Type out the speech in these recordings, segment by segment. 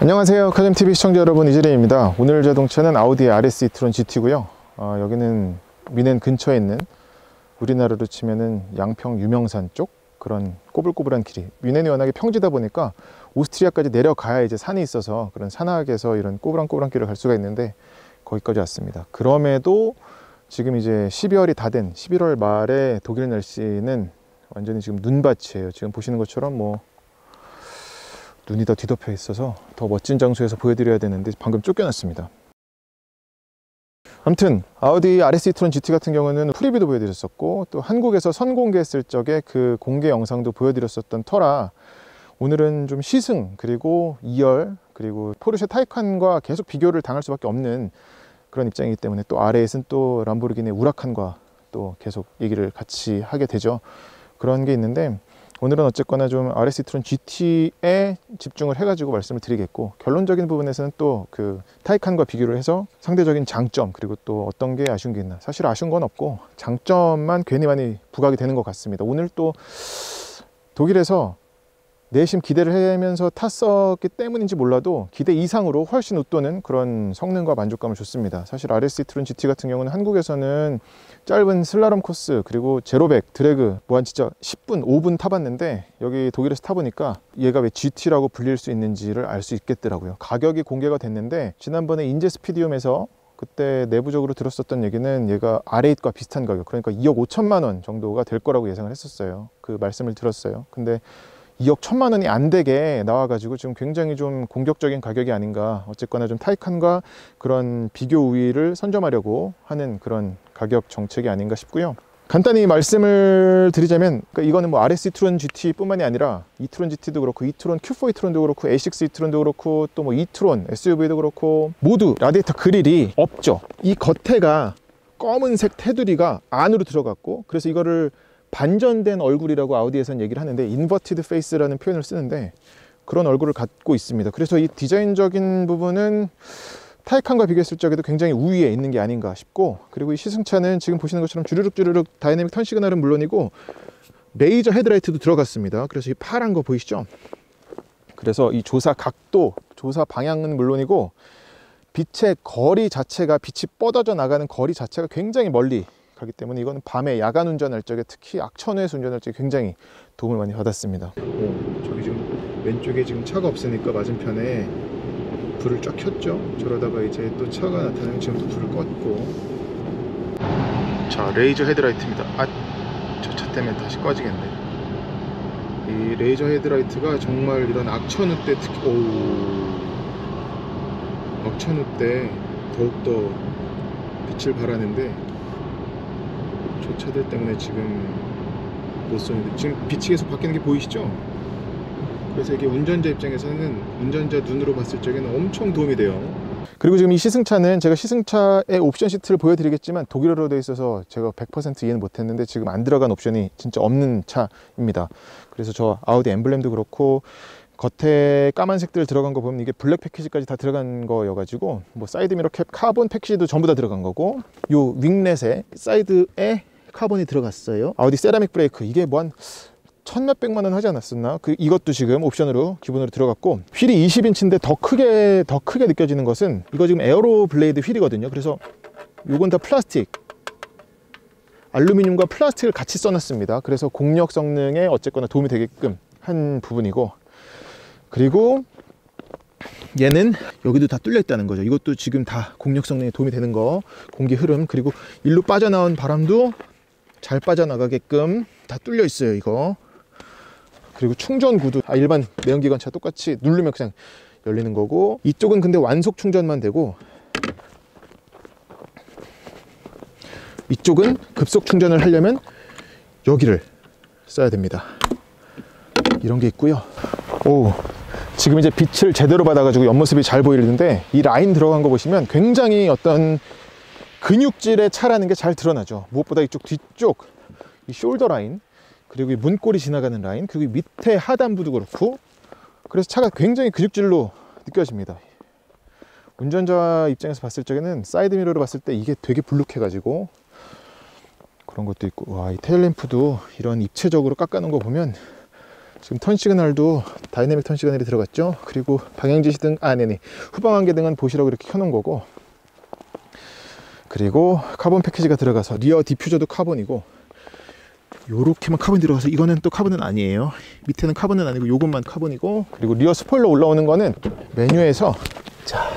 안녕하세요. 카즘TV 시청자 여러분 이재래입니다. 오늘 자동차는 아우디 RS e-tron GT고요. 어, 여기는 미넨 근처에 있는 우리나라로 치면은 양평 유명산 쪽 그런 꼬불꼬불한 길이. 미넨이 워낙에 평지다 보니까 오스트리아까지 내려가야 이제 산이 있어서 그런 산악에서 이런 꼬불한꼬불한 길을 갈 수가 있는데 거기까지 왔습니다. 그럼에도 지금 이제 12월이 다 된 11월 말에 독일 날씨는 완전히 지금 눈밭이에요. 지금 보시는 것처럼 뭐 눈이 더 뒤덮여 있어서 더 멋진 장소에서 보여드려야 되는데 방금 쫓겨났습니다. 아무튼 아우디 RS e-tron GT 같은 경우는 프리뷰도 보여드렸었고 또 한국에서 선공개했을 적에 그 공개 영상도 보여드렸었던 터라 오늘은 좀 시승 그리고 2열 그리고 포르쉐 타이칸과 계속 비교를 당할 수밖에 없는 그런 입장이기 때문에 또 아래에서는 또 람보르기니 우라칸과 또 계속 얘기를 같이 하게 되죠. 그런 게 있는데 오늘은 어쨌거나 좀 RS e-tron GT에 집중을 해가지고 말씀을 드리겠고 결론적인 부분에서는 또 그 타이칸과 비교를 해서 상대적인 장점 그리고 또 어떤 게 아쉬운 게 있나. 사실 아쉬운 건 없고 장점만 괜히 많이 부각이 되는 것 같습니다. 오늘 또 독일에서 내심 기대를 하면서 탔었기 때문인지 몰라도 기대 이상으로 훨씬 웃도는 그런 성능과 만족감을 줬습니다. 사실 RS e-tron GT 같은 경우는 한국에서는 짧은 슬라롬 코스 그리고 제로백 드래그 뭐 한 진짜 10분 5분 타봤는데 여기 독일에서 타보니까 얘가 왜 GT라고 불릴 수 있는지를 알 수 있겠더라고요. 가격이 공개가 됐는데 지난번에 인제 스피디움에서 그때 내부적으로 들었었던 얘기는 얘가 R8과 비슷한 가격 그러니까 2억 5천만 원 정도가 될 거라고 예상을 했었어요. 그 말씀을 들었어요. 근데 2억 1천만 원이 안 되게 나와가지고 지금 굉장히 좀 공격적인 가격이 아닌가 어쨌거나 좀 타이칸과 그런 비교 우위를 선점하려고 하는 그런 가격 정책이 아닌가 싶고요. 간단히 말씀을 드리자면 그러니까 이거는 뭐 RS e-tron GT 뿐만이 아니라 e-tron GT도 그렇고 e-tron Q4 e-tron도 그렇고 A6 e-tron도 그렇고 또뭐 e-tron SUV도 그렇고 모두 라디에이터 그릴이 없죠. 이 겉에가 검은색 테두리가 안으로 들어갔고 그래서 이거를 반전된 얼굴이라고 아우디에서는 얘기를 하는데 inverted face라는 표현을 쓰는데 그런 얼굴을 갖고 있습니다. 그래서 이 디자인적인 부분은 타이칸과 비교했을 적에도 굉장히 우위에 있는 게 아닌가 싶고 그리고 이 시승차는 지금 보시는 것처럼 주르륵 주르륵 dynamic turn signal은 물론이고 레이저 헤드라이트도 들어갔습니다. 그래서 이 파란 거 보이시죠? 그래서 이 조사 각도 조사 방향은 물론이고 빛의 거리 자체가 빛이 뻗어져 나가는 거리 자체가 굉장히 멀리 가기 때문에 이거는 밤에 야간 운전할 적에 특히 악천후에서 운전할 적에 굉장히 도움을 많이 받았습니다. 오, 저기 지금 왼쪽에 지금 차가 없으니까 맞은편에 불을 쫙 켰죠? 저러다가 이제 또 차가 나타나면 지금 또 불을 껐고. 자 레이저 헤드라이트입니다. 아 저 차 때문에 다시 꺼지겠네. 이 레이저 헤드라이트가 정말 이런 악천후 때 특히 오 악천후 때 더욱더 빛을 발하는데 저 차들 때문에 지금 못 쏘는데 지금 빛이 계속 바뀌는 게 보이시죠? 그래서 이게 운전자 입장에서는 운전자 눈으로 봤을 적에는 엄청 도움이 돼요 그리고 지금 이 시승차는 제가 시승차의 옵션 시트를 보여드리겠지만 독일어로 되어 있어서 제가 100% 이해는 못했는데 지금 안 들어간 옵션이 진짜 없는 차입니다 그래서 저 아우디 엠블렘도 그렇고 겉에 까만색들 들어간 거 보면 이게 블랙 패키지까지 다 들어간 거여가지고 뭐 사이드 미러 캡 카본 패키지도 전부 다 들어간 거고 요 winglet에 사이드에 카본이 들어갔어요. 아우디 세라믹 브레이크. 이게 뭐 한 천몇백만 원 하지 않았었나? 그 이것도 지금 옵션으로 기본으로 들어갔고 휠이 20인치인데 더 크게 더 크게 느껴지는 것은 이거 지금 aero blade 휠이거든요. 그래서 요건 다 플라스틱. 알루미늄과 플라스틱을 같이 써놨습니다. 그래서 공력 성능에 어쨌거나 도움이 되게끔 한 부분이고. 그리고 얘는 여기도 다 뚫려 있다는 거죠. 이것도 지금 다 공력 성능에 도움이 되는 거. 공기 흐름. 그리고 일로 빠져나온 바람도 잘 빠져나가게끔 다 뚫려 있어요 이거. 그리고 충전 구도 아, 일반 내연기관차 똑같이 누르면 그냥 열리는 거고 이쪽은 근데 완속 충전만 되고 이쪽은 급속 충전을 하려면 여기를 써야 됩니다. 이런 게 있고요. 오 지금 이제 빛을 제대로 받아가지고 옆모습이 잘 보이는데 이 라인 들어간 거 보시면 굉장히 어떤 근육질의 차라는 게 잘 드러나죠 무엇보다 이쪽 뒤쪽 이 shoulder line 그리고 이 문고리 지나가는 라인 그리고 밑에 하단부도 그렇고 그래서 차가 굉장히 근육질로 느껴집니다 운전자 입장에서 봤을 적에는 사이드 미러로 봤을 때 이게 되게 불룩해 가지고 그런 것도 있고 와 이 테일램프도 이런 입체적으로 깎아 놓은 거 보면 지금 turn signal도 dynamic turn signal이 들어갔죠. 그리고 방향지시 등, 아, 네네. 후방 안개 등은 보시라고 이렇게 켜놓은 거고. 그리고 카본 패키지가 들어가서 rear diffuser도 카본이고. 요렇게만 카본이 들어가서 이거는 또 카본은 아니에요. 밑에는 카본은 아니고 요것만 카본이고. 그리고 rear spoiler 올라오는 거는 메뉴에서 자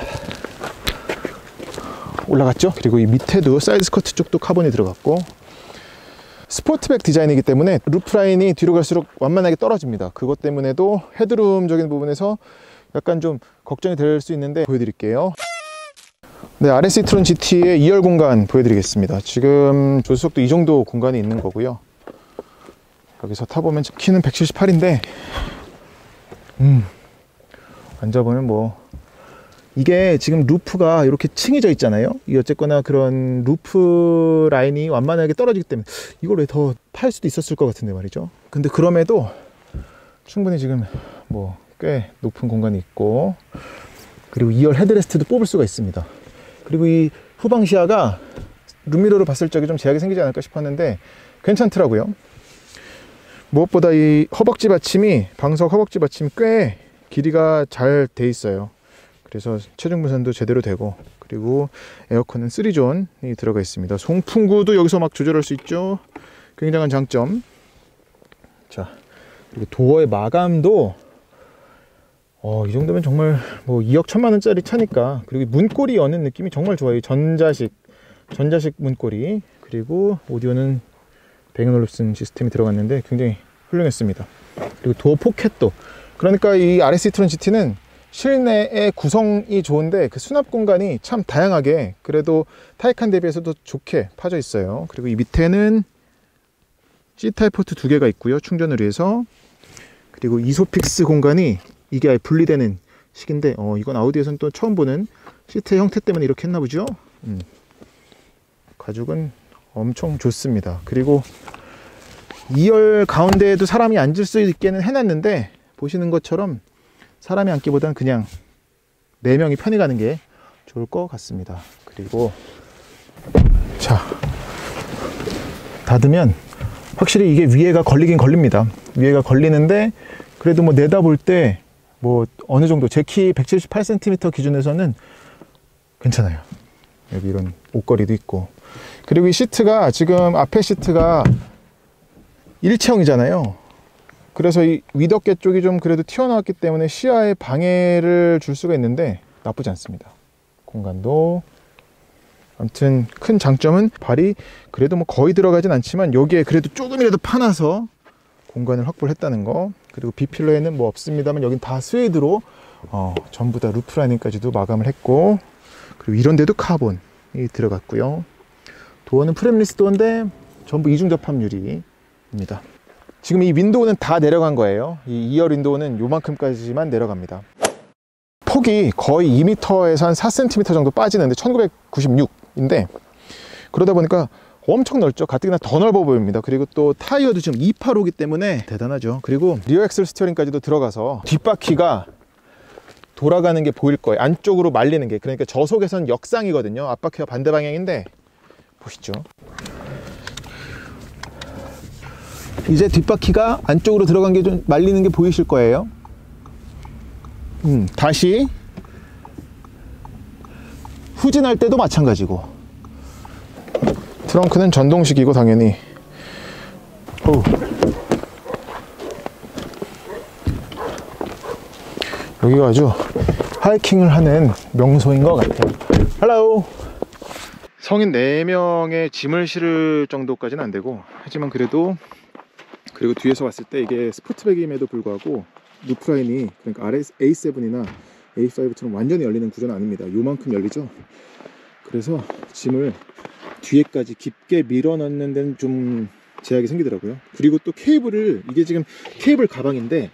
올라갔죠. 그리고 이 밑에도 side skirt 쪽도 카본이 들어갔고 Sportback 디자인이기 때문에 roof line이 뒤로 갈수록 완만하게 떨어집니다. 그것 때문에도 headroom적인 부분에서 약간 좀 걱정이 될 수 있는데 보여드릴게요. 네, RS e-tron GT의 2열 공간 보여드리겠습니다. 지금 조수석도 이 정도 공간이 있는 거고요. 여기서 타보면 키는 178인데, 음, 앉아보면 뭐, 이게 지금 roof가 이렇게 층해져 있잖아요. 이 어쨌거나 그런 roof line이 완만하게 떨어지기 때문에 이걸 왜 더 팔 수도 있었을 것 같은데 말이죠. 근데 그럼에도 충분히 지금 뭐 꽤 높은 공간이 있고 그리고 2열 headrest도 뽑을 수가 있습니다. 그리고 이 후방 시야가 룸미러로 봤을 적에 좀 제약이 생기지 않을까 싶었는데 괜찮더라고요. 무엇보다 이 허벅지 받침이 방석 허벅지 받침이 꽤 길이가 잘 돼 있어요. 그래서 체중 분산도 제대로 되고 그리고 에어컨은 3존이 들어가 있습니다. 송풍구도 여기서 막 조절할 수 있죠. 굉장한 장점. 자 그리고 도어의 마감도 어, 이 정도면 정말 뭐 2억 천만 원짜리 차니까 그리고 문고리 여는 느낌이 정말 좋아요. 전자식 전자식 문고리 그리고 오디오는 Bang & Olufsen 시스템이 들어갔는데 굉장히 훌륭했습니다. 그리고 도어 포켓도 그러니까 이 RS e-tron GT는 실내의 구성이 좋은데 그 수납 공간이 참 다양하게 그래도 타이칸 대비해서도 좋게 파져 있어요. 그리고 이 밑에는 C타입 포트 두 개가 있고요. 충전을 위해서 그리고 ISOFIX 공간이 이게 아예 분리되는 식인데 어 이건 아우디에서는 또 처음 보는 시트 형태 때문에 이렇게 했나 보죠. 음. 가죽은 엄청 좋습니다. 그리고 2열 가운데에도 사람이 앉을 수 있게는 해놨는데 보시는 것처럼 사람이 앉기보다는 그냥 4명이 편히 가는 게 좋을 것 같습니다. 그리고 자 닫으면 확실히 이게 위에가 걸리긴 걸립니다. 위에가 걸리는데 그래도 뭐 내다볼 때 뭐 어느 정도 제 키 178cm 기준에서는 괜찮아요. 여기 이런 옷걸이도 있고 그리고 이 시트가 지금 앞에 시트가 일체형이잖아요. 그래서 이 위덮개 쪽이 좀 그래도 튀어나왔기 때문에 시야에 방해를 줄 수가 있는데 나쁘지 않습니다. 공간도 아무튼 큰 장점은 발이 그래도 뭐 거의 들어가진 않지만 여기에 그래도 조금이라도 파놔서 공간을 확보를 했다는 거 그리고 비필러에는 뭐 없습니다만 여긴 다 스웨이드로 어, 전부 다 roof line까지도 마감을 했고 그리고 이런 데도 카본이 들어갔고요. 도어는 frameless 도어인데 전부 이중 접합 유리입니다. 지금 이 윈도우는 다 내려간 거예요. 이 2열 윈도우는 요만큼까지만 내려갑니다. 폭이 거의 2m에서 한 4cm 정도 빠지는데 1996인데 그러다 보니까 엄청 넓죠. 가뜩이나 더 넓어 보입니다. 그리고 또 타이어도 지금 285기 때문에 대단하죠. 그리고 rear axle steering까지도 들어가서 뒷바퀴가 돌아가는 게 보일 거예요. 안쪽으로 말리는 게. 그러니까 저속에선 역상이거든요. 앞바퀴가 반대 방향인데. 보시죠. 이제 뒷바퀴가 안쪽으로 들어간 게 좀 말리는 게 보이실 거예요. 음, 다시. 후진할 때도 마찬가지고 트렁크는 전동식이고 당연히 오. 여기가 아주 하이킹을 하는 명소인 것 같아요 hello 성인 4명의 짐을 실을 정도까지는 안 되고 하지만 그래도 그리고 뒤에서 봤을 때 이게 Sportback임에도 불구하고 roof line이 그러니까 RS A7이나 A5처럼 완전히 열리는 구조는 아닙니다. 요만큼 열리죠. 그래서 짐을 뒤에까지 깊게 밀어 넣는 데는 좀 제약이 생기더라고요. 그리고 또 케이블을 이게 지금 케이블 가방인데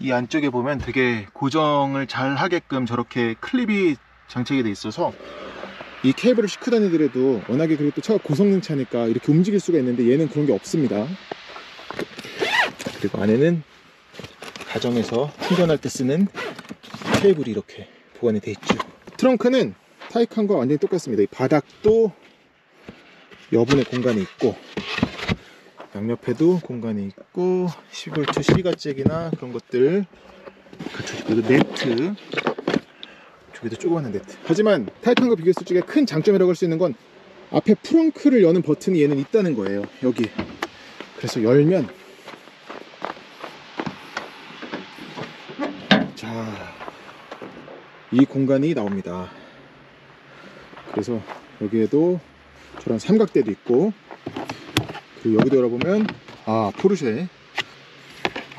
이 안쪽에 보면 되게 고정을 잘 하게끔 저렇게 클립이 장착이 돼 있어서 이 케이블을 싣고 다니더라도 워낙에 그리고 또 차가 고성능 차니까 이렇게 움직일 수가 있는데 얘는 그런 게 없습니다. 그리고 안에는 가정에서 충전할 때 쓰는 케이블이 이렇게 보관이 되어 있죠. 트렁크는 타이칸과 완전히 똑같습니다. 이 바닥도 여분의 공간이 있고 양옆에도 공간이 있고 12V 시가잭이나 그런 것들. 그리고 네트. 저기도 조그마한 네트. 하지만 타이칸과 비교했을 적에 큰 장점이라고 할 수 있는 건 앞에 frunk를 여는 버튼이 얘는 있다는 거예요 여기. 그래서 열면. 자, 이 공간이 나옵니다. 그래서 여기에도 저런 삼각대도 있고, 그리고 여기도 열어보면, 아, 포르쉐.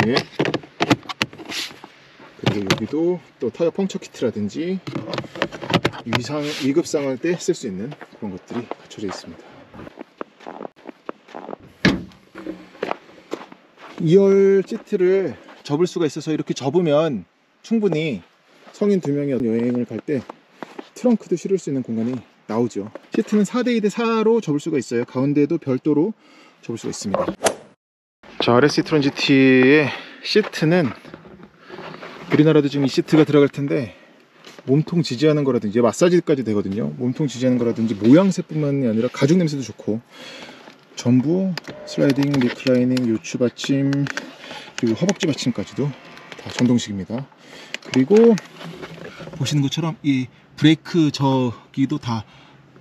예. 그리고 여기도 또 타이어 펑처 키트라든지, 위상, 위급상할 때쓸 수 있는 그런 것들이 갖춰져 있습니다. 2열 시트를 접을 수가 있어서 이렇게 접으면 충분히 성인 두 명이 여행을 갈 때 트렁크도 실을 수 있는 공간이 나오죠. 시트는 4대2 대 4로 접을 수가 있어요. 가운데도 별도로 접을 수가 있습니다. 자, RS 트론 GT의 시트는 우리나라도 지금 이 시트가 들어갈 텐데 몸통 지지하는 거라든지 마사지까지 되거든요. 몸통 지지하는 거라든지 모양새뿐만이 아니라 가죽 냄새도 좋고 전부 슬라이딩, reclining, 요추 받침 그리고 허벅지 받침까지도 다 전동식입니다. 그리고 보시는 것처럼 이 브레이크 저기도 다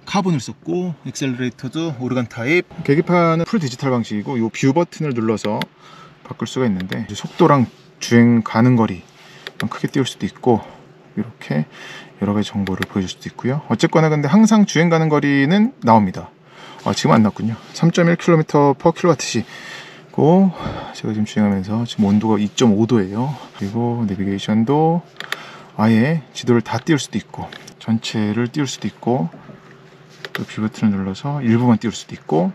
카본을 썼고 엑셀러레이터도 오르간 타입. 계기판은 full 디지털 방식이고 이 view 버튼을 눌러서 바꿀 수가 있는데 속도랑 주행 가능 거리 좀 크게 띄울 수도 있고 이렇게 여러 가지 정보를 보여줄 수도 있고요. 어쨌거나 근데 항상 주행 가능 거리는 나옵니다. 아, 지금 안 났군요. 3.1km per kWh 고 제가 지금 주행하면서 지금 온도가 2.5도예요. 그리고 내비게이션도 아예 지도를 다 띄울 수도 있고 전체를 띄울 수도 있고 또 view 버튼을 눌러서 일부만 띄울 수도 있고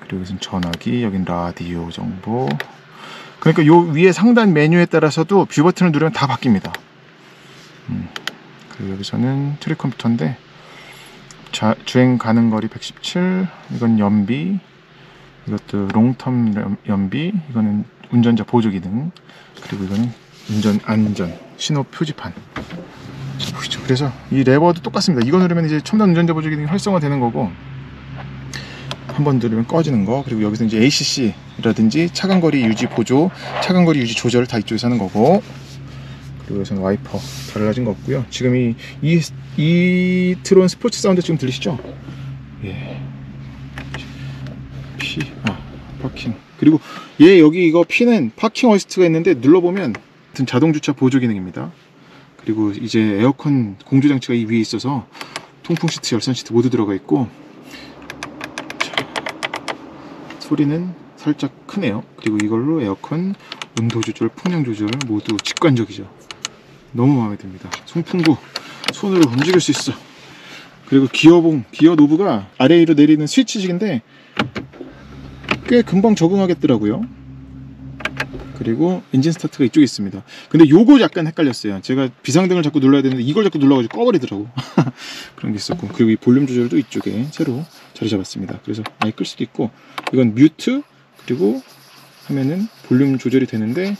그리고 여기선 전화기 여긴 라디오 정보. 그러니까 요 위에 상단 메뉴에 따라서도 view 버튼을 누르면 다 바뀝니다. 음, 그리고 여기서는 trip 컴퓨터인데 자, 주행 가는 거리 117 이건 연비 이것도 롱텀 연비 이거는 운전자 보조 기능 그리고 이거는 운전 안전 신호 표지판. 자, 보이죠. 그래서 이 레버도 똑같습니다. 이거 누르면 이제 첨단 운전자 보조 기능이 활성화되는 거고 한 번 누르면 꺼지는 거. 그리고 여기서 이제 ACC라든지 차간거리 유지 보조 차간거리 유지 조절 다 이쪽에서 하는 거고. 그리고 여기서는 와이퍼 달라진 거 없고요. 지금 이, 이, 이 트론 스포츠 사운드 지금 들리시죠? 예. P 아 parking. 그리고 얘 여기 이거 P는 parking assist가 있는데 눌러보면 같은 자동 주차 보조 기능입니다. 그리고 이제 에어컨 공조 장치가 이 위에 있어서 통풍 시트 열선 시트 모두 들어가 있고 자, 소리는 살짝 크네요. 그리고 이걸로 에어컨 온도 조절 풍량 조절 모두 직관적이죠. 너무 마음에 듭니다. 송풍구 손으로 움직일 수 있어. 그리고 기어봉 기어 knob가 아래 위로 내리는 스위치식인데 꽤 금방 적응하겠더라고요. 그리고 엔진 스타트가 이쪽에 있습니다. 근데 요거 약간 헷갈렸어요. 제가 비상등을 자꾸 눌러야 되는데 이걸 자꾸 눌러가지고 꺼버리더라고. 그런 게 있었고 그리고 이 볼륨 조절도 이쪽에 새로 자리 잡았습니다. 그래서 아예 끌 수도 있고 이건 뮤트 그리고 하면은 볼륨 조절이 되는데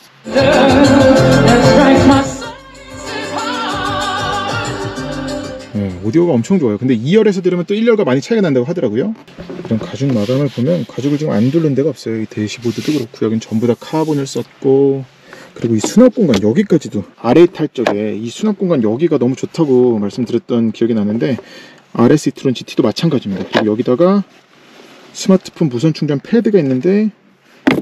오디오가 엄청 좋아요. 근데 2열에서 들으면 또 1열과 많이 차이가 난다고 하더라고요. 이런 가죽 마감을 보면 가죽을 지금 안 두른 데가 없어요. 이 대시보드도 그렇고 여긴 전부 다 카본을 썼고 그리고 이 수납 공간 여기까지도 아래 탈 적에 이 수납 공간 여기가 너무 좋다고 말씀드렸던 기억이 나는데 RS 트론 GT도 마찬가지입니다. 그리고 여기다가 스마트폰 무선 충전 패드가 있는데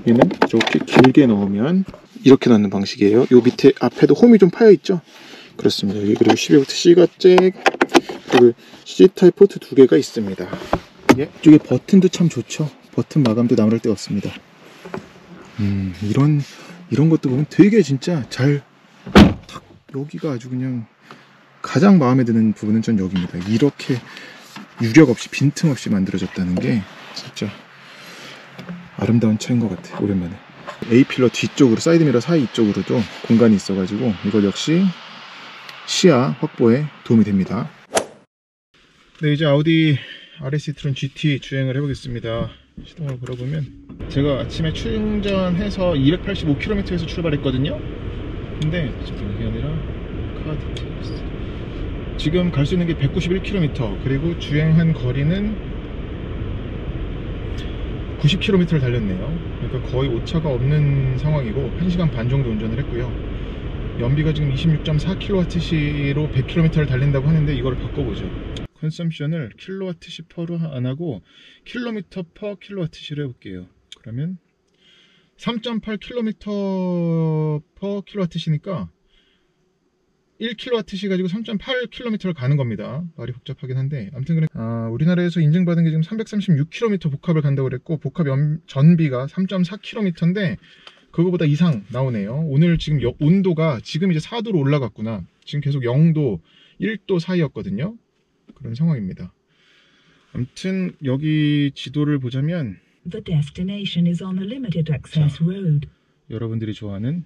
얘는 이렇게 길게 넣으면 이렇게 넣는 방식이에요. 요 밑에 앞에도 홈이 좀 파여 있죠. 그렇습니다. 여기 그리고 12V 시가 잭 그리고 C 타입 포트 두 개가 있습니다. 예. 이쪽에 버튼도 참 좋죠. 버튼 마감도 나무랄 데 없습니다. 음, 이런 이런 것도 보면 되게 진짜 잘 탁, 여기가 아주 그냥 가장 마음에 드는 부분은 전 여기입니다. 이렇게 유격 없이 빈틈 없이 만들어졌다는 게 진짜 아름다운 차인 것 같아요. 오랜만에. A pillar 뒤쪽으로 사이드 미러 사이 쪽으로도 공간이 있어가지고 이것 역시 시야 확보에 도움이 됩니다. 네, 이제 아우디 RS 트론 GT 주행을 해보겠습니다. 시동을 걸어보면 제가 아침에 충전해서 285km에서 출발했거든요. 근데 지금 이게 아니라 카드 지금 갈 수 있는 게 191km 그리고 주행한 거리는 90km를 달렸네요. 그러니까 거의 오차가 없는 상황이고 1시간 반 정도 운전을 했고요. 연비가 지금 26.4kWh로 100km를 달린다고 하는데 이걸 바꿔보죠 consumption을 킬로와트시 per로 안 하고 킬로미터 per 킬로와트시로 해볼게요 그러면 3.8km 퍼 킬로와트시니까 1kWh 가지고 3.8km를 가는 겁니다. 말이 복잡하긴 한데 아무튼 그래 아, 우리나라에서 인증받은 게 지금 336km 복합을 간다고 그랬고 복합 연, 전비가 3.4km인데 그거보다 이상 나오네요. 오늘 지금 여, 온도가 지금 이제 4도로 올라갔구나. 지금 계속 0도, 1도 사이였거든요. 그런 상황입니다. 아무튼 여기 지도를 보자면 The destination is on a limited access road. 여러분들이 좋아하는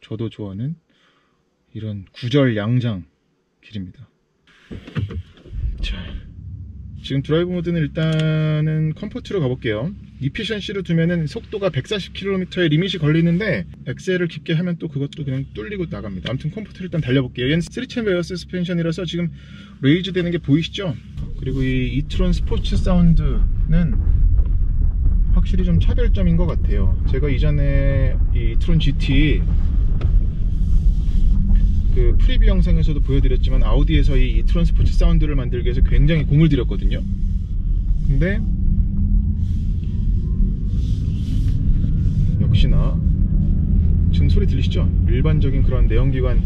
저도 좋아하는 이런 구절 양장 길입니다. 자, 지금 드라이브 모드는 일단은 comfort로 가볼게요. efficiency로 두면은 속도가 140km의 limit이 걸리는데 엑셀을 깊게 하면 또 그것도 그냥 뚫리고 나갑니다. 아무튼 comfort를 일단 달려볼게요. 얘는 3 chamber air 서스펜션이라서 지금 raise 되는 게 보이시죠? 그리고 이 이트론 스포츠 사운드는 확실히 좀 차별점인 것 같아요. 제가 이전에 이 이트론 GT 그 preview 영상에서도 보여드렸지만 아우디에서 이 이트론 스포츠 사운드를 만들기 위해서 굉장히 공을 들였거든요. 근데 역시나 지금 소리 들리시죠? 일반적인 그런 내연기관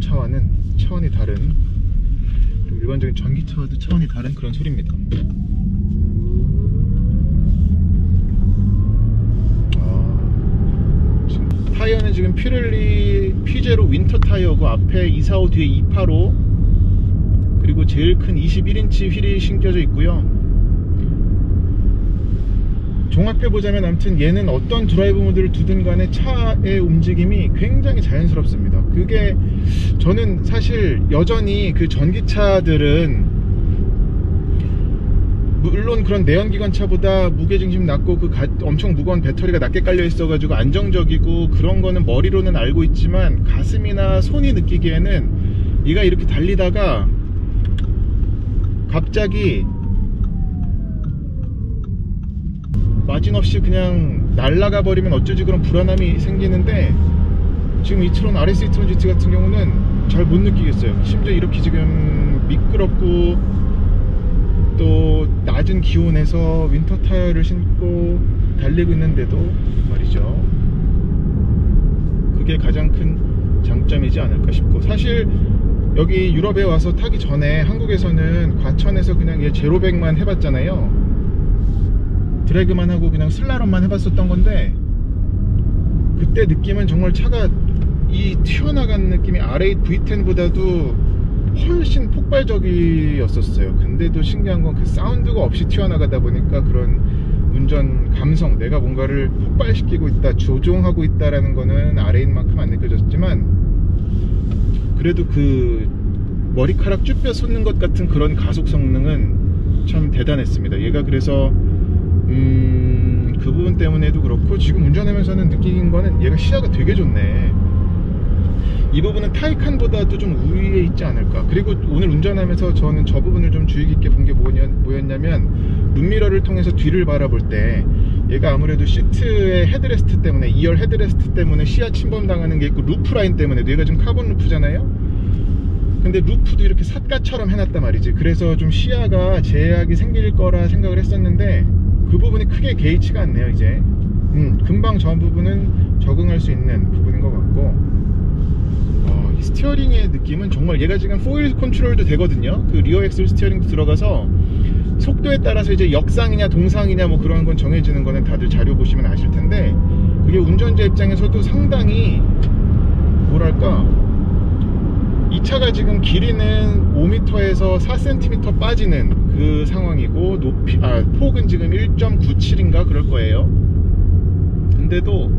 차와는 차원이 다른 일반적인 전기차와도 차원이 다른 그런 소리입니다. 아, 타이어는 지금 피렐리 P Zero winter 타이어고 앞에 245 뒤에 285 그리고 제일 큰 21인치 휠이 신겨져 있고요. 종합해 보자면 아무튼 얘는 어떤 드라이브 모드를 두든 간에 차의 움직임이 굉장히 자연스럽습니다. 그게 저는 사실 여전히 그 전기차들은 물론 그런 내연기관차보다 무게중심 낮고 그 가, 엄청 무거운 배터리가 낮게 깔려 있어 가지고 안정적이고 그런 거는 머리로는 알고 있지만 가슴이나 손이 느끼기에는 얘가 이렇게 달리다가 갑자기 마진없이 그냥 날아가 버리면 어쩌지 그런 불안함이 생기는데 지금 e-tron RS e-tron GT 같은 경우는 잘 못 느끼겠어요. 심지어 이렇게 지금 미끄럽고 또 낮은 기온에서 winter 타이어를 신고 달리고 있는데도 말이죠. 그게 가장 큰 장점이지 않을까 싶고. 사실 여기 유럽에 와서 타기 전에 한국에서는 과천에서 그냥 얘 제로백만 해봤잖아요 drag만 하고 그냥 슬라롬만 해봤었던 건데 그때 느낌은 정말 차가 이 튀어나간 느낌이 R8 V10보다도 훨씬 폭발적이었었어요. 근데도 신기한 건 그 사운드가 없이 튀어나가다 보니까 그런 운전 감성 내가 뭔가를 폭발시키고 있다 조종하고 있다라는 거는 R8만큼 안 느껴졌지만 그래도 그 머리카락 쭈뼛 솟는 것 같은 그런 가속 성능은 참 대단했습니다. 얘가 그래서 음, 그 부분 때문에도 그렇고 지금 운전하면서는 느낀 거는 얘가 시야가 되게 좋네. 이 부분은 타이칸보다도 좀 우위에 있지 않을까. 그리고 오늘 운전하면서 저는 저 부분을 좀 주의 깊게 본 게 뭐였냐면 룸미러를 통해서 뒤를 바라볼 때 얘가 아무래도 시트의 헤드레스트 때문에 2열 헤드레스트 때문에 시야 침범당하는 게 있고 roof line 때문에 얘가 지금 carbon roof잖아요? 근데 roof도 이렇게 삿갓처럼 해놨단 말이지. 그래서 좀 시야가 제약이 생길 거라 생각을 했었는데 그 부분이 크게 개의치가 않네요 이제. 음, 금방 저 부분은 적응할 수 있는 부분인 것 같고. 어, 이 steering의 느낌은 정말 얘가 지금 4일 컨트롤도 되거든요. 그 rear axle steering도 들어가서 속도에 따라서 이제 역상이냐 동상이냐 뭐 그런 건 정해지는 거는 다들 자료 보시면 아실 텐데 그게 운전자 입장에서도 상당히 뭐랄까 이 차가 지금 길이는 5m에서 4cm 빠지는 그 상황이고 높이 아 폭은 지금 1.97인가 그럴 거예요. 근데도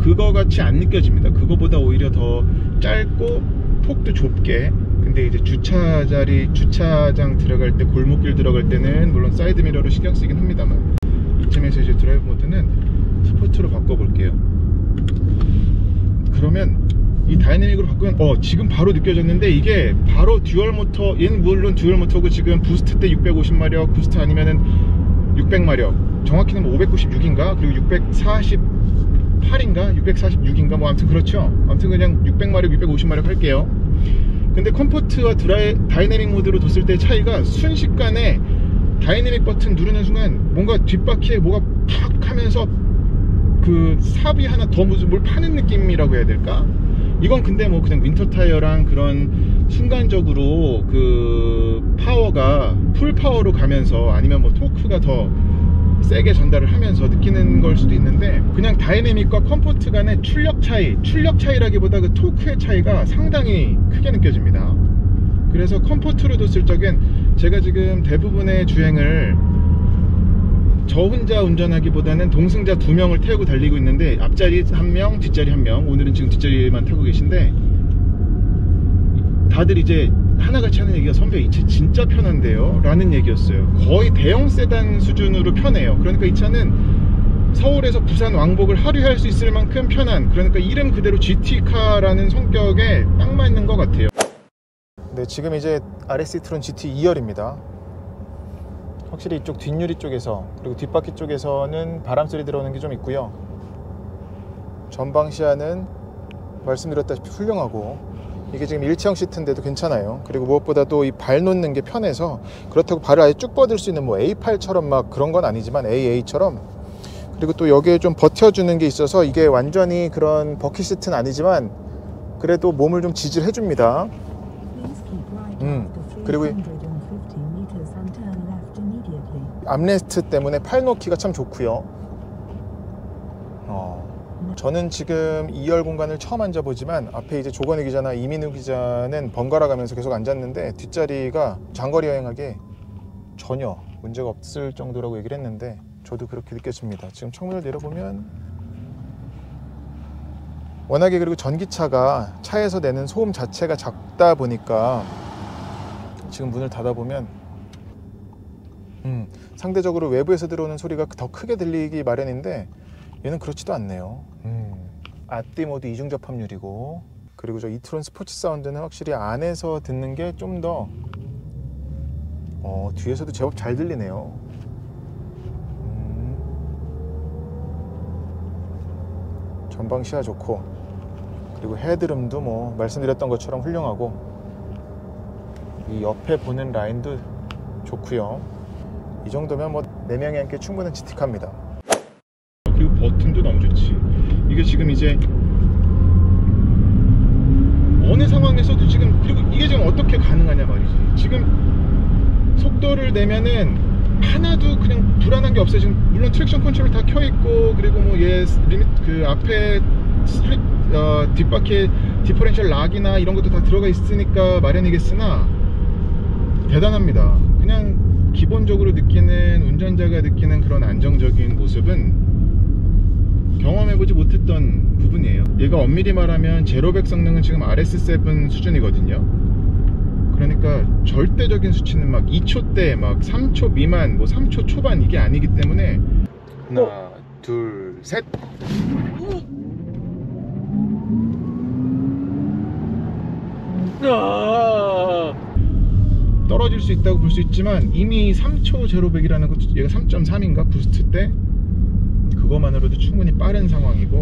그거 같이 안 느껴집니다. 그거보다 오히려 더 짧고 폭도 좁게. 근데 이제 주차 자리 주차장 들어갈 때 골목길 들어갈 때는 물론 사이드 미러로 신경 쓰긴 합니다만 이쯤에서 이제 드라이브 모드는 스포츠로 바꿔볼게요. 그러면 이 dynamic으로 바꾸면 어 지금 바로 느껴졌는데 이게 바로 dual 모터 얘는 물론 dual 모터고 지금 boost 때 650마력 boost 아니면은 600마력 정확히는 뭐 596인가? 그리고 648인가? 646인가? 뭐 아무튼 그렇죠. 아무튼 그냥 600마력 650마력 할게요. 근데 comfort와 드라이, 다이내믹 모드로 뒀을 때 차이가 순식간에 다이내믹 버튼 누르는 순간 뭔가 뒷바퀴에 뭐가 팍 하면서 그 삽이 하나 더뭘 파는 느낌이라고 해야 될까? 이건 근데 뭐 그냥 winter 타이어랑 그런 순간적으로 그 파워가 full 파워로 가면서 아니면 뭐 토크가 더 세게 전달을 하면서 느끼는 걸 수도 있는데 그냥 dynamic과 comfort 간의 출력 차이 출력 차이라기보다 그 토크의 차이가 상당히 크게 느껴집니다. 그래서 comfort로 뒀을 적엔 제가 지금 대부분의 주행을 저 혼자 운전하기보다는 동승자 두 명을 태우고 달리고 있는데 앞자리 한 명, 뒷자리 한 명. 오늘은 지금 뒷자리만 타고 계신데 다들 이제 하나같이 하는 얘기가 선배 이 차 진짜 편한데요? 라는 얘기였어요. 거의 대형 세단 수준으로 편해요. 그러니까 이 차는 서울에서 부산 왕복을 하루에 할 수 있을 만큼 편한 그러니까 이름 그대로 GT카라는 성격에 딱 맞는 것 같아요. 네, 지금 이제 RS 트론 GT 2열입니다. 확실히 이쪽 뒷유리 쪽에서 그리고 뒷바퀴 쪽에서는 바람 소리 들어오는 게 좀 있고요. 전방 시야는 말씀드렸다시피 훌륭하고 이게 지금 일체형 시트인데도 괜찮아요. 그리고 무엇보다도 이 발 놓는 게 편해서 그렇다고 발을 아예 쭉 뻗을 수 있는 뭐 A8처럼 막 그런 건 아니지만 AA처럼 그리고 또 여기에 좀 버텨주는 게 있어서 이게 완전히 그런 버킷 시트는 아니지만 그래도 몸을 좀 지지해 줍니다. Please keep right 음, 그리고 armrest 때문에 팔 놓기가 참 좋고요. 어, 저는 지금 2열 공간을 처음 앉아보지만 앞에 이제 조건희 기자나 이민우 기자는 번갈아 가면서 계속 앉았는데 뒷자리가 장거리 여행하기에 전혀 문제가 없을 정도라고 얘기를 했는데 저도 그렇게 느꼈습니다. 지금 창문을 내려보면 워낙에 그리고 전기차가 차에서 내는 소음 자체가 작다 보니까 지금 문을 닫아보면 음, 상대적으로 외부에서 들어오는 소리가 더 크게 들리기 마련인데 얘는 그렇지도 않네요. 음, 아띠 모드 이중 접합률이고 그리고 저 이트론 스포츠 사운드는 확실히 안에서 듣는 게 좀더 어, 뒤에서도 제법 잘 들리네요. 음, 전방 시야 좋고 그리고 headroom도 뭐 말씀드렸던 것처럼 훌륭하고 이 옆에 보는 라인도 좋고요. 이 정도면 뭐 4명이 함께 충분한 GT카입니다. 그리고 버튼도 너무 좋지. 이게 지금 이제 어느 상황에서도 지금 그리고 이게 지금 어떻게 가능하냐 말이지. 지금 속도를 내면은 하나도 그냥 불안한 게 없어요. 지금 물론 traction 컨트롤 다 켜 있고 그리고 뭐얘 limit 그 앞에 slip 어, 뒷바퀴 differential lock이나 이런 것도 다 들어가 있으니까 마련이겠으나 대단합니다. 그냥 기본적으로 느끼는 운전자가 느끼는 그런 안정적인 모습은 경험해보지 못했던 부분이에요. 얘가 엄밀히 말하면 제로백 성능은 지금 RS7 수준이거든요. 그러니까 절대적인 수치는 막 2초대, 막 3초 미만, 뭐 3초 초반 이게 아니기 때문에 하나, 둘, 셋. 떨어질 수 있다고 볼 수 있지만 이미 3초 제로백이라는 것도 얘가 3.3인가? 부스트 때? 그것만으로도 충분히 빠른 상황이고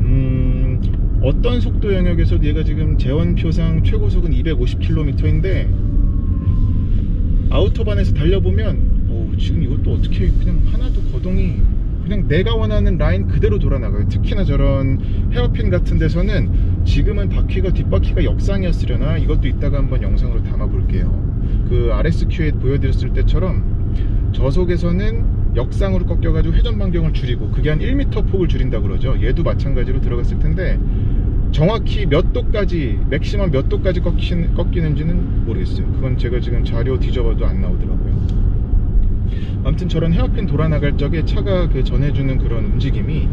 음, 어떤 속도 영역에서도 얘가 지금 재원표상 최고속은 250km인데 아우토반에서 달려보면 오, 지금 이것도 어떻게 그냥 하나도 거동이 그냥 내가 원하는 라인 그대로 돌아나가요. 특히나 저런 헤어핀 같은 데서는 지금은 바퀴가 뒷바퀴가 역상이었으려나 이것도 이따가 한번 영상으로 담아 볼게요. 그 RSQ에 보여드렸을 때처럼 저속에서는 역상으로 꺾여가지고 회전 반경을 줄이고 그게 한 1m 폭을 줄인다 그러죠. 얘도 마찬가지로 들어갔을 텐데 정확히 몇 도까지 맥시멈 몇 도까지 꺾이는, 꺾이는지는 모르겠어요. 그건 제가 지금 자료 뒤져봐도 안 나오더라고요. 아무튼 저런 헤어핀 돌아나갈 적에 차가 그 전해주는 그런 움직임이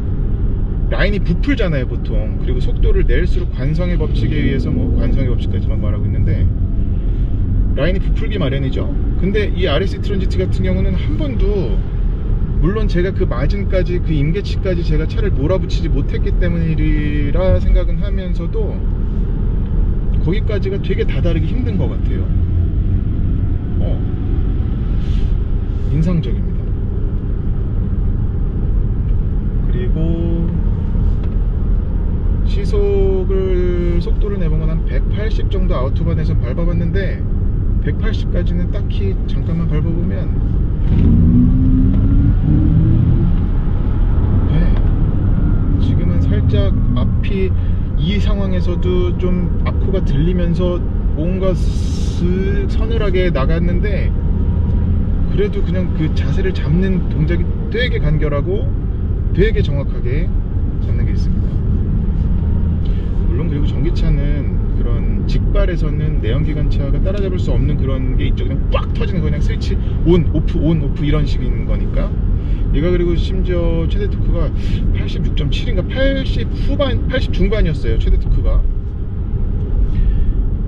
라인이 부풀잖아요 보통 그리고 속도를 낼수록 관성의 법칙에 의해서 뭐 관성의 법칙까지만 말하고 있는데 라인이 부풀기 마련이죠 근데 이 RS 트런지트 같은 경우는 한 번도 물론 제가 그 마진까지 그 임계치까지 제가 차를 몰아붙이지 못했기 때문이라 생각은 하면서도 거기까지가 되게 다다르기 힘든 것 같아요 어. 인상적입니다. 그리고 시속을 속도를 내본 건 한 180 정도 아우토반에서 밟아봤는데 180까지는 딱히 잠깐만 밟아보면 네, 지금은 살짝 앞이 이 상황에서도 좀 앞코가 들리면서 뭔가 슥 서늘하게 나갔는데 그래도 그냥 그 자세를 잡는 동작이 되게 간결하고 되게 정확하게 잡는 게 있습니다. 물론 그리고 전기차는 그런 직발에서는 내연기관차가 따라잡을 수 없는 그런 게 있죠. 그냥 빡 터지는 거 그냥 스위치 온, 오프, 온, 오프 이런 식인 거니까. 얘가 그리고 심지어 최대 토크가 86.7인가 80 후반, 80 중반이었어요. 최대 토크가.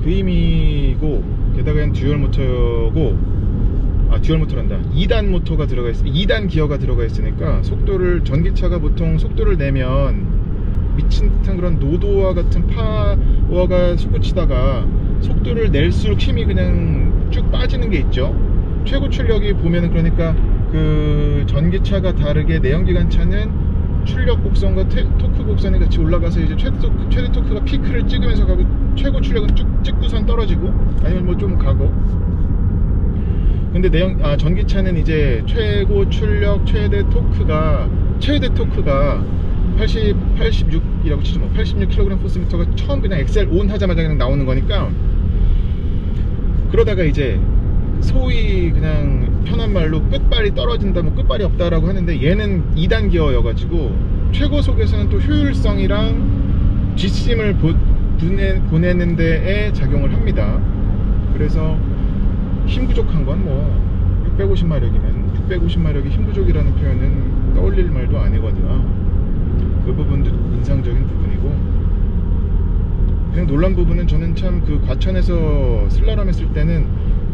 그 힘이고 게다가 dual 모터고 아 dual 모터란다 2단 모터가 들어가 있어 2단 기어가 들어가 있으니까 속도를 전기차가 보통 속도를 내면 미친 듯한 그런 노도와 같은 파워가 솟구치다가 속도를 낼수록 힘이 그냥 쭉 빠지는 게 있죠. 최고 출력이 보면은 그러니까 그 전기차가 다르게 내연기관차는 출력 곡선과 테- 토크 곡선이 같이 올라가서 이제 최대 토크, 최대 토크가 피크를 찍으면서 가고 최고 출력은 쭉 찍고선 떨어지고 아니면 뭐 좀 가고. 근데 내연 아 전기차는 이제 최고 출력 최대 토크가 최대 토크가 80 86이라고 치죠. 뭐 86kg 포스미터가 처음 그냥 엑셀 온 하자마자 그냥 나오는 거니까. 그러다가 이제 소위 그냥 편한 말로 끝발이 떨어진다 뭐 끝발이 없다라고 하는데 얘는 2단 기어여가지고 최고 속에서는 또 효율성이랑 보, 보내, 보내는 데에 작용을 합니다. 그래서 힘 부족한 건 뭐 650마력이면 650마력이 힘 부족이라는 표현은 떠올릴 말도 아니거든요 그 부분도 인상적인 부분이고. 그냥 놀란 부분은 저는 참 그 과천에서 슬라람 했을 때는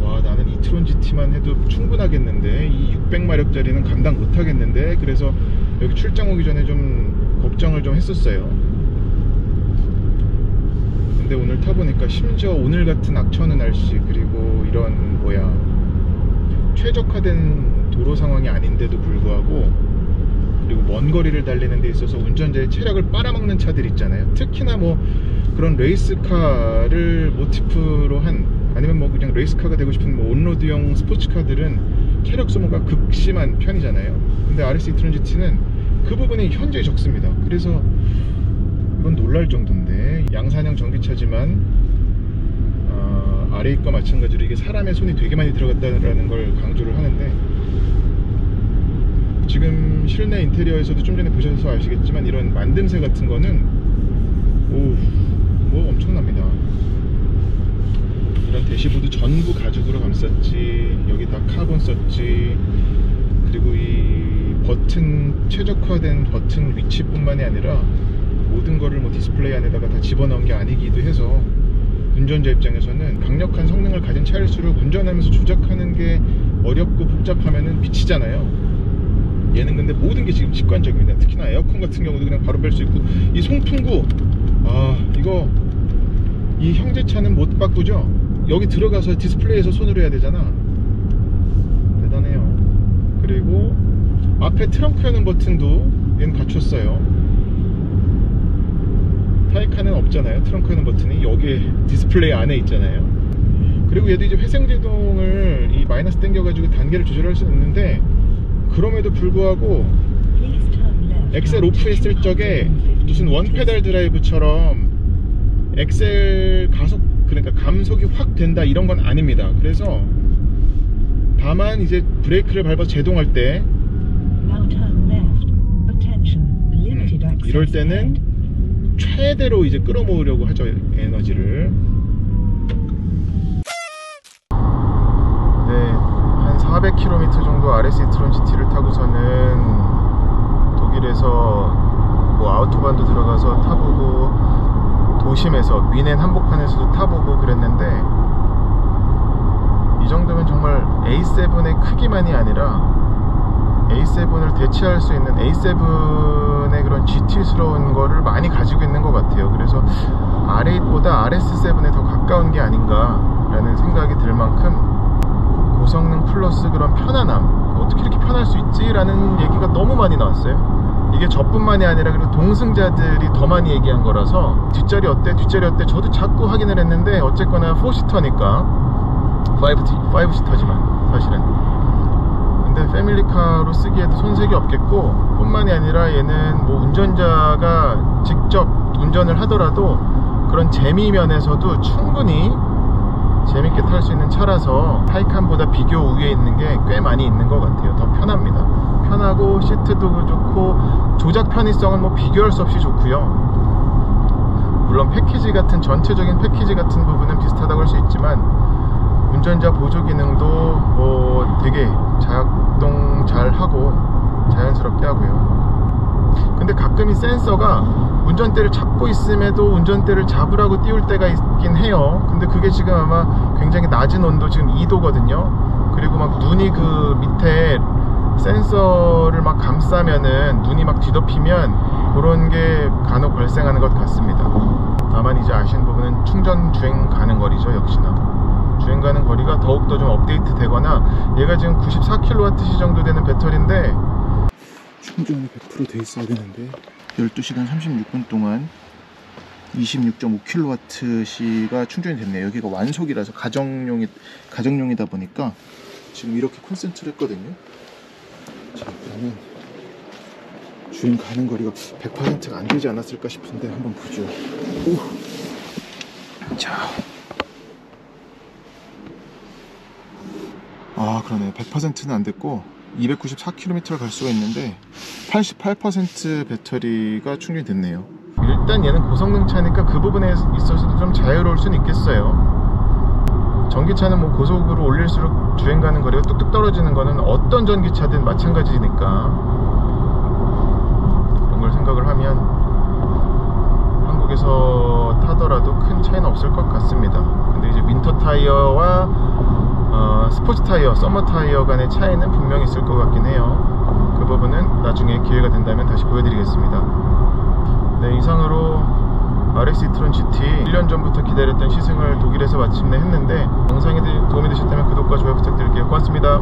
와 나는 이 트론 GT만 해도 충분하겠는데 이 600마력짜리는 감당 못하겠는데 그래서 여기 출장 오기 전에 좀 걱정을 좀 했었어요. 근데 오늘 타보니까 심지어 오늘 같은 악천후 날씨 그리고 이런 뭐야 최적화된 도로 상황이 아닌데도 불구하고 그리고 먼 거리를 달리는 데 있어서 운전자의 체력을 빨아먹는 차들 있잖아요. 특히나 뭐 그런 레이스카를 모티프로 한 아니면 뭐 그냥 레이스카가 되고 싶은 뭐 온로드형 스포츠카들은 체력 소모가 극심한 편이잖아요. 근데 RS 이트론 GT는 그 부분이 현저히 적습니다. 그래서 이건 놀랄 정도인데 양산형 전기차지만 어, R8과 마찬가지로 이게 사람의 손이 되게 많이 들어갔다는 걸 강조를 하는데 지금 실내 인테리어에서도 좀 전에 보셔서 아시겠지만 이런 만듦새 같은 거는 오뭐 엄청납니다 이런 대시보드 전부 가죽으로 감쌌지 여기 다 카본 썼지 그리고 이 버튼 최적화된 버튼 위치뿐만이 아니라 모든 거를 뭐 디스플레이 안에다가 다 집어넣은 게 아니기도 해서 운전자 입장에서는 강력한 성능을 가진 차일수록 운전하면서 조작하는 게 어렵고 복잡하면은 미치잖아요. 얘는 근데 모든 게 지금 직관적입니다. 특히나 에어컨 같은 경우도 그냥 바로 뺄 수 있고 이 송풍구 아 이거 이 형제차는 못 바꾸죠. 여기 들어가서 디스플레이에서 손으로 해야 되잖아. 대단해요. 그리고 앞에 트렁크 여는 버튼도 얘는 갖췄어요. 타이칸은 없잖아요. 트렁크 여는 버튼이 여기 디스플레이 안에 있잖아요. 그리고 얘도 이제 회생 제동을 이 마이너스 당겨가지고 단계를 조절할 수 있는데 그럼에도 불구하고. 엑셀 off 했을 적에 무슨 one pedal drive처럼 엑셀 가속 그러니까 감속이 확 된다 이런 건 아닙니다. 그래서 다만 이제 브레이크를 밟아서 제동할 때 음. 이럴 때는. 최대로 이제 끌어모으려고 하죠 에너지를 네한 400km 정도 RS 이트론 GT를 타고서는 독일에서 뭐 아우토반도 들어가서 타보고 도심에서 위넨 한복판에서도 타보고 그랬는데 이 정도면 정말 A7의 크기만이 아니라 A7을 대체할 수 있는 A7의 그런 GT스러운 거를 많이 가지고 있는 것 같아요. 그래서 R8보다 RS7에 더 가까운 게 아닌가라는 생각이 들 만큼 고성능 플러스 그런 편안함 어떻게 이렇게 편할 수 있지? 라는 얘기가 너무 많이 나왔어요. 이게 저뿐만이 아니라 그리고 동승자들이 더 많이 얘기한 거라서 뒷자리 어때? 뒷자리 어때? 저도 자꾸 확인을 했는데 어쨌거나 4시터니까 5, 5시터지만 사실은 근데 패밀리카로 쓰기에도 손색이 없겠고 뿐만이 아니라 얘는 뭐 운전자가 직접 운전을 하더라도 그런 재미 면에서도 충분히 재밌게 탈 수 있는 차라서 타이칸보다 비교 우위에 있는 게 꽤 많이 있는 것 같아요. 더 편합니다. 편하고 시트도 좋고 조작 편의성은 뭐 비교할 수 없이 좋고요. 물론 패키지 같은 전체적인 패키지 같은 부분은 비슷하다고 할 수 있지만 운전자 보조 기능도 뭐 되게 작동 잘 하고 자연스럽게 하고요. 근데 가끔 이 센서가 운전대를 잡고 있음에도 운전대를 잡으라고 띄울 때가 있긴 해요. 근데 그게 지금 아마 굉장히 낮은 온도 지금 2도거든요. 그리고 막 눈이 그 밑에 센서를 막 감싸면은 눈이 막 뒤덮이면 그런 게 간혹 발생하는 것 같습니다. 다만 이제 아시는 부분은 충전 주행 가는 거리죠, 역시나. 주행 가는 거리가 더욱더 좀 업데이트 되거나 얘가 지금 94kWh 정도 되는 배터리인데 충전이 100%돼 있어야 되는데. 12시간 36분 동안 26.5kWh가 충전이 됐네요. 여기가 완속이라서 가정용이, 가정용이다 보니까 지금 이렇게 콘센트를 했거든요. 자 그러면 주행 가는 거리가 100%가 안 되지 않았을까 싶은데 한번 보죠. 오. 자. 아 그러네 100%는 안 됐고 294km를 갈 수가 있는데 88% 배터리가 충전이 됐네요. 일단 얘는 고성능 차니까 그 부분에 있어서도 좀 자유로울 수는 있겠어요. 전기차는 뭐 고속으로 올릴수록 주행 가는 거리가 뚝뚝 떨어지는 거는 어떤 전기차든 마찬가지니까 그런 걸 생각을 하면 한국에서 타더라도 큰 차이는 없을 것 같습니다. 근데 이제 winter 타이어와 어, 스포츠 타이어, summer 타이어 간의 차이는 분명히 있을 것 같긴 해요. 그 부분은 나중에 기회가 된다면 다시 보여드리겠습니다. 네, 이상으로 RS e-tron GT 1년 전부터 기다렸던 시승을 독일에서 마침내 했는데 영상이 도움이 되셨다면 구독과 좋아요 부탁드릴게요. 고맙습니다.